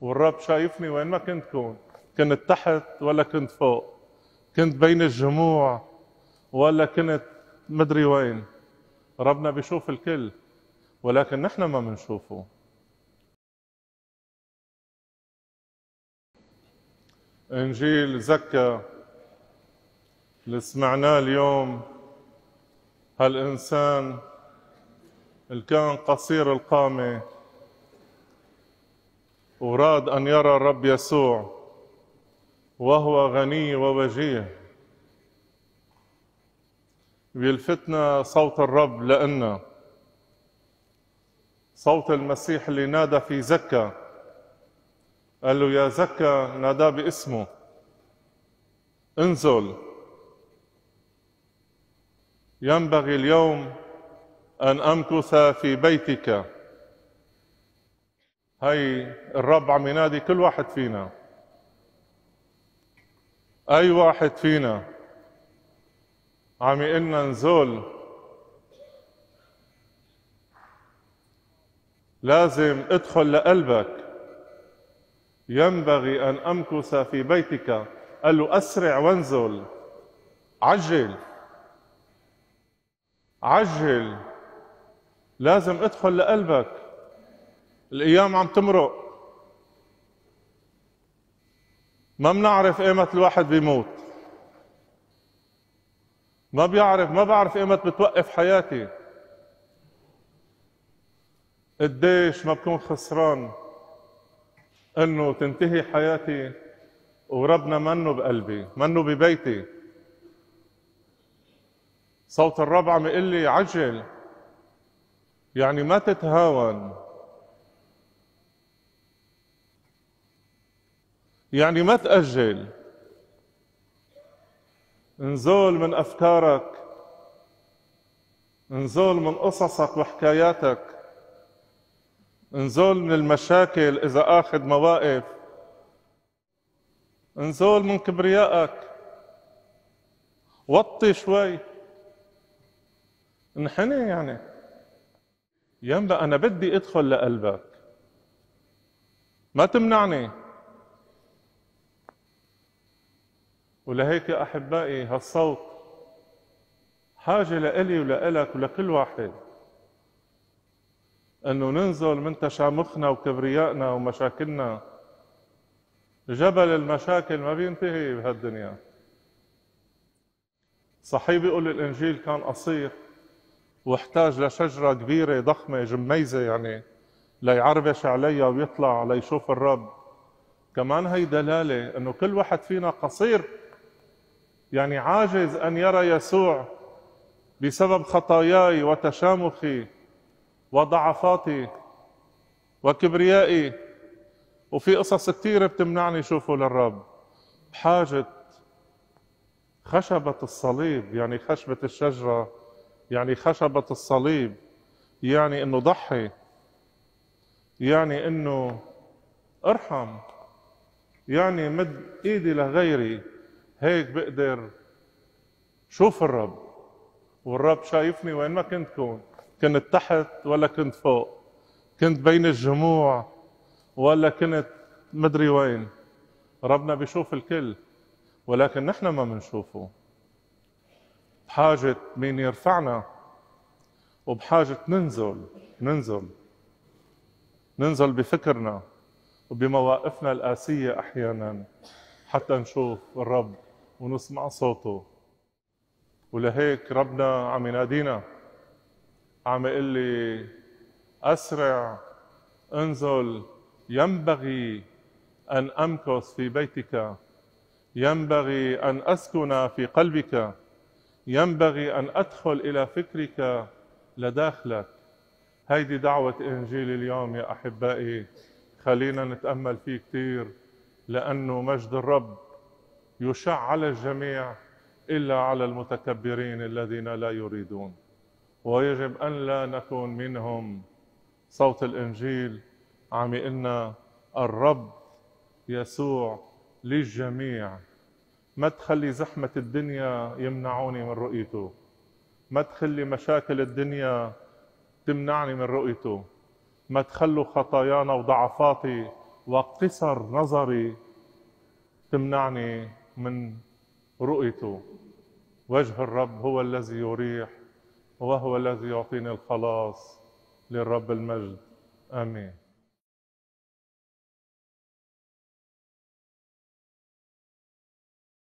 والرب شايفني وين ما كنت كون. كنت تحت ولا كنت فوق. كنت بين الجموع ولا كنت مدري وين. ربنا بيشوف الكل ولكن نحن ما بنشوفه. إنجيل زكا اللي سمعناه اليوم هالإنسان اللي كان قصير القامة وراد أن يرى الرب يسوع وهو غني ووجيه. بيلفتنا صوت الرب لأن صوت المسيح اللي نادى في زكا قال له يا زكا نادى باسمه. انزل. ينبغي اليوم أن أمكث في بيتك. هي الرب عم ينادي كل واحد فينا. أي واحد فينا عم يقلنا نزول لازم ادخل لقلبك. ينبغي أن أمكث في بيتك. قال له أسرع وانزل. عجل. عجل. لازم ادخل لقلبك. الأيام عم تمرق. ما بنعرف ايمت الواحد بيموت. ما بيعرف ما بعرف ايمت بتوقف حياتي. قديش ما بكون خسران إنه تنتهي حياتي وربنا منه بقلبي منه ببيتي. صوت الرب عم يقول لي عجل. يعني ما تتهاون. يعني ما تأجل. انزول من أفكارك. انزول من قصصك وحكاياتك. انزول من المشاكل إذا آخذ مواقف. انزول من كبريائك. وطي شوي. انحني يعني. ينبغي أنا بدي أدخل لقلبك. ما تمنعني. ولهيك يا أحبائي هالصوت حاجة لإلي ولإلك ولكل واحد. أنه ننزل من تشامخنا وكبريائنا ومشاكلنا. جبل المشاكل ما بينتهي بهالدنيا. صحيح بيقول الإنجيل كان قصير واحتاج لشجرة كبيرة ضخمة جميزة يعني ليعربش عليها ويطلع ليشوف الرب. كمان هي دلالة إنه كل واحد فينا قصير. يعني عاجز أن يرى يسوع بسبب خطاياي وتشامخي وضعفاتي وكبريائي. وفي قصص كثيرة بتمنعني شوفه للرب. بحاجة خشبة الصليب يعني خشبة الشجرة يعني خشبة الصليب يعني إنه ضحي يعني إنه أرحم يعني مد إيدي لغيري. هيك بقدر شوف الرب والرب شايفني وين ما كنت كون كنت تحت ولا كنت فوق كنت بين الجموع ولا كنت مدري وين. ربنا بيشوف الكل ولكن نحن ما بنشوفه. بحاجة مين يرفعنا وبحاجة ننزل ننزل ننزل بفكرنا وبمواقفنا القاسية أحيانا حتى نشوف الرب ونسمع صوته. ولهيك ربنا عم ينادينا عم يقول لي أسرع انزل ينبغي أن أمكث في بيتك ينبغي أن أسكن في قلبك ينبغي أن أدخل إلى فكرك لداخلك. هيدي دعوة إنجيل اليوم يا أحبائي. خلينا نتأمل فيه كثير لأنه مجد الرب يشع على الجميع إلا على المتكبرين الذين لا يريدون. ويجب أن لا نكون منهم. صوت الإنجيل عم يقلنا الرب يسوع للجميع. ما تخلي زحمة الدنيا يمنعوني من رؤيته. ما تخلي مشاكل الدنيا تمنعني من رؤيته. ما تخلوا خطايانا وضعفاتي وقصر نظري تمنعني من رؤيته وجه الرب هو الذي يريح وهو الذي يعطيني الخلاص للرب المجد. آمين.